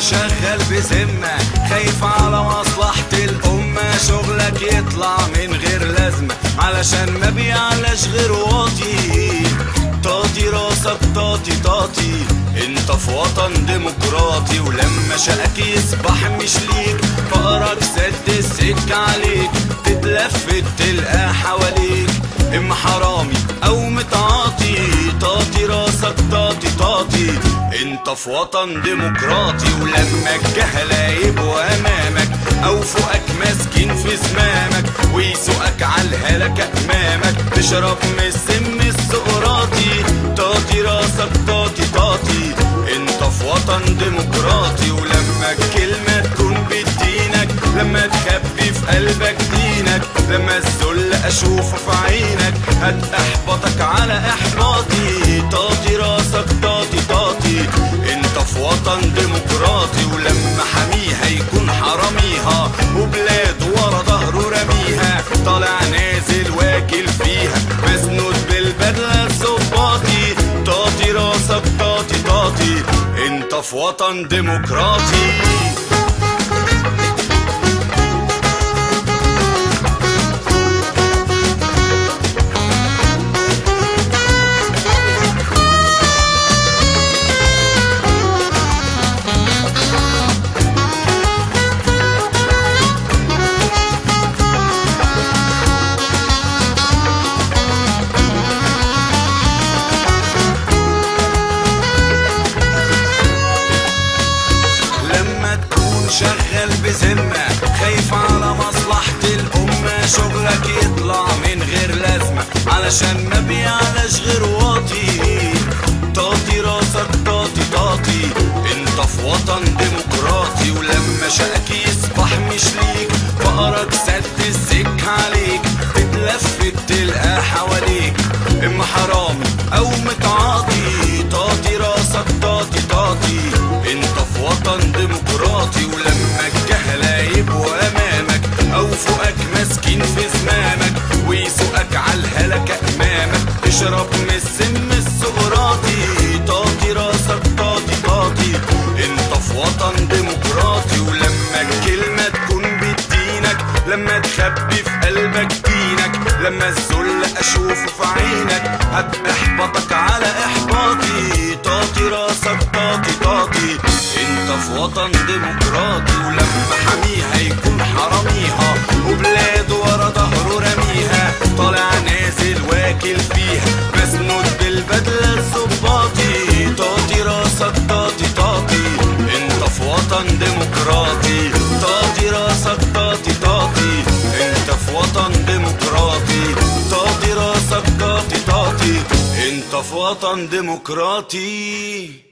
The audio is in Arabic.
شغال خايف على مصلحة الأمة. شغلك يطلع من غير لازمة علشان ما بيعلاش غير واطي طاطي راسك طاطي طاطي انت في وطن ديمقراطي ولما شقك يصبح مش ليك فقرك سد السك عليك تتلفت تلقى حواليك. إما حرامي أو متعاطي طاطي راسك طاطي طاطي إنت في وطن ديمقراطي ولما الجهلة يبقوا أمامك. أو فوقك ماسكين في زمامك ويسوقك على الهلكة أمامك. تشرب من السم السقراطي طاطي راسك طاطي ديمقراطي ولما الكلمة تكون بدينك لما تخبي في قلبك دينك لما الذل أشوفه في عينك هتحبطك على إحباطي؟ طاطي راسك طاطي طاطي. أنت في وطن ديمقراطي ولما حميها يكون حراميها. وبلاد في وطن ديمقراطي شغلك يطلع من غير لازمة. علشان ما بيعلاش غير لما تخبي في قلبك دينك لما الذل أشوفه في عينك هتحبطك على إحباطي. طاطي راسك طاطي طاطي أنت في وطن ديمقراطي ولما حميها يكون حراميها. وبلاد ورا ظهره رميها. طالع نازل واكل فيها. مسنود بالبدلة الظباطي طاطي راسك طاطي طاطي أنت في وطن ديمقراطي. طاطي راسك في وطن ديمقراطي.